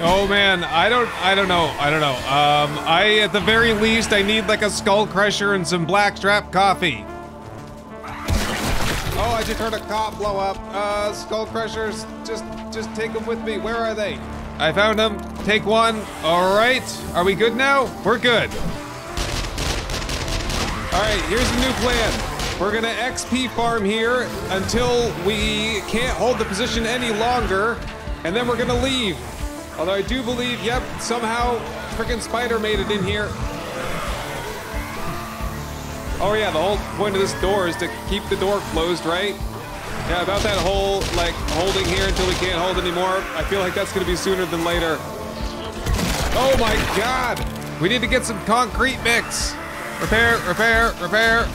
Oh man, I don't, I don't know, I don't know. Um, I at the very least, I need like a skull crusher and some blackstrap coffee. Oh, I just heard a cop blow up. Uh, skull crushers, just, just take them with me. Where are they? I found them. Take one. All right. Are we good now? We're good. All right. Here's the new plan. We're gonna XP farm here until we can't hold the position any longer, and then we're gonna leave. Although I do believe, yep, somehow freaking Spider made it in here. Oh yeah, the whole point of this door is to keep the door closed, right? Yeah, about that whole, like, holding here until we can't hold anymore. I feel like that's gonna be sooner than later. Oh my god! We need to get some concrete mix. Repair, repair, repair.